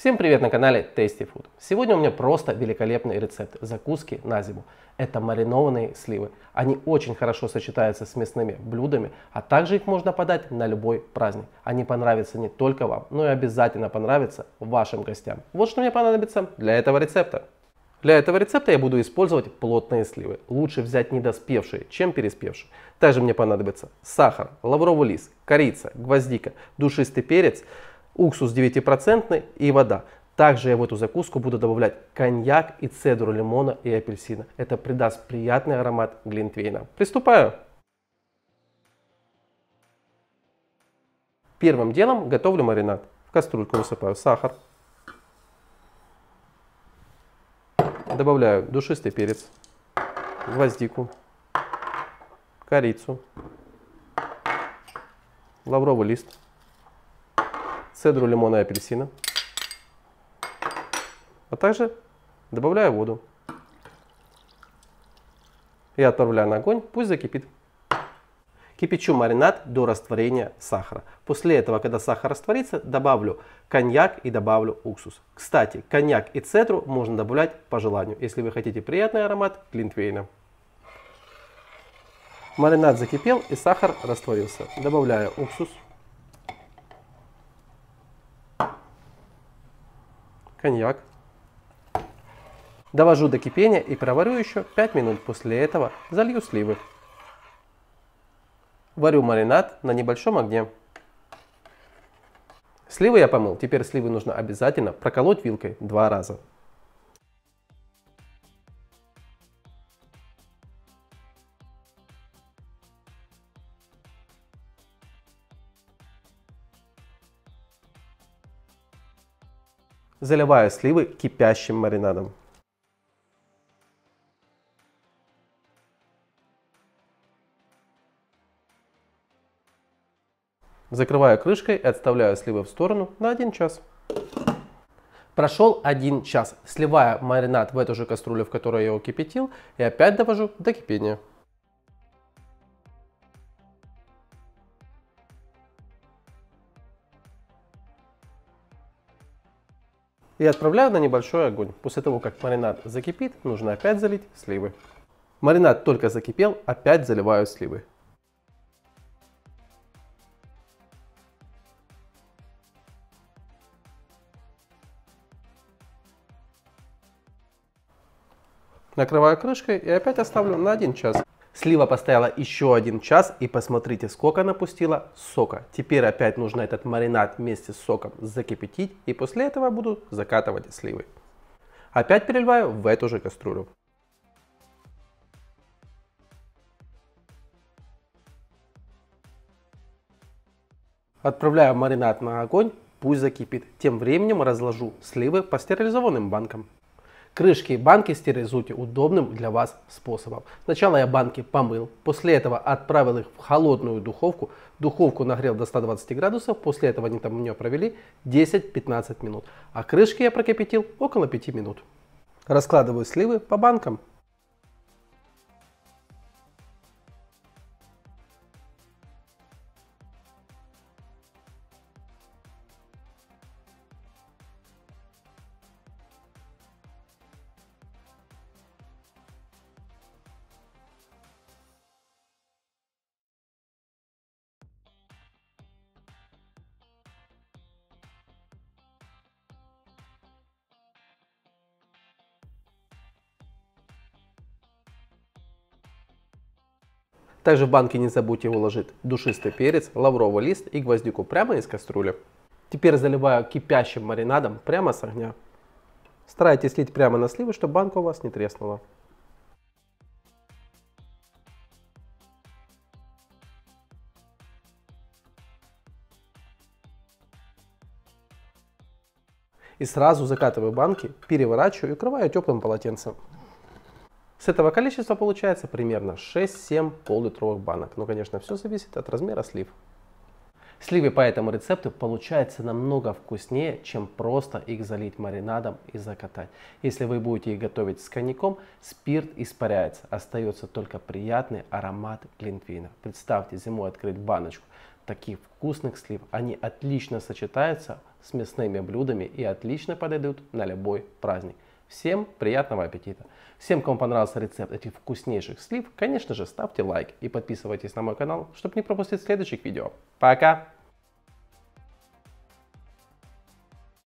Всем привет на канале Tasty Food. Сегодня у меня просто великолепный рецепт закуски на зиму. Это маринованные сливы. Они очень хорошо сочетаются с мясными блюдами, а также их можно подать на любой праздник. Они понравятся не только вам, но и обязательно понравятся вашим гостям. Вот что мне понадобится для этого рецепта. Для этого рецепта я буду использовать плотные сливы. Лучше взять недоспевшие, чем переспевшие. Также мне понадобится сахар, лавровый лист, корица, гвоздика, душистый перец, уксус 9% и вода. Также я в эту закуску буду добавлять коньяк и цедру лимона и апельсина. Это придаст приятный аромат глинтвейна. Приступаю. Первым делом готовлю маринад. В кастрюльку высыпаю сахар. Добавляю душистый перец, гвоздику, корицу, лавровый лист, цедру лимона и апельсина. А также добавляю воду. И отправляю на огонь, пусть закипит. Кипячу маринад до растворения сахара. После этого, когда сахар растворится, добавлю коньяк и добавлю уксус. Кстати, коньяк и цедру можно добавлять по желанию, если вы хотите приятный аромат глинтвейна. Маринад закипел и сахар растворился. Добавляю уксус. Коньяк. Довожу до кипения и проварю еще 5 минут. После этого залью сливы. Варю маринад на небольшом огне. Сливы я помыл. Теперь сливы нужно обязательно проколоть вилкой два раза. Заливаю сливы кипящим маринадом. Закрываю крышкой и отставляю сливы в сторону на 1 час. Прошел 1 час. Сливаю маринад в эту же кастрюлю, в которой я его кипятил, и опять довожу до кипения. И отправляю на небольшой огонь. После того, как маринад закипит, нужно опять залить сливы. Маринад только закипел, опять заливаю сливы. Накрываю крышкой и опять оставлю на 1 час. Слива постояла еще один час и посмотрите, сколько напустила сока. Теперь опять нужно этот маринад вместе с соком закипятить и после этого буду закатывать сливы. Опять переливаю в эту же кастрюлю. Отправляю маринад на огонь, пусть закипит. Тем временем разложу сливы по стерилизованным банкам. Крышки банки стерилизуйте удобным для вас способом. Сначала я банки помыл, после этого отправил их в холодную духовку. Духовку нагрел до 120 градусов, после этого они там у меня провели 10-15 минут. А крышки я прокипятил около 5 минут. Раскладываю сливы по банкам. Также в банке не забудьте уложить душистый перец, лавровый лист и гвоздику прямо из кастрюли. Теперь заливаю кипящим маринадом прямо с огня. Старайтесь лить прямо на сливы, чтобы банка у вас не треснула. И сразу закатываю банки, переворачиваю и укрываю теплым полотенцем. С этого количества получается примерно 6-7 пол-литровых банок. Но, конечно, все зависит от размера слив. Сливы по этому рецепту получаются намного вкуснее, чем просто их залить маринадом и закатать. Если вы будете их готовить с коньяком, спирт испаряется, остается только приятный аромат глинтвейна. Представьте, зимой открыть баночку таких вкусных слив. Они отлично сочетаются с мясными блюдами и отлично подойдут на любой праздник. Всем приятного аппетита! Всем, кому понравился рецепт этих вкуснейших слив, конечно же, ставьте лайк и подписывайтесь на мой канал, чтобы не пропустить следующих видео. Пока!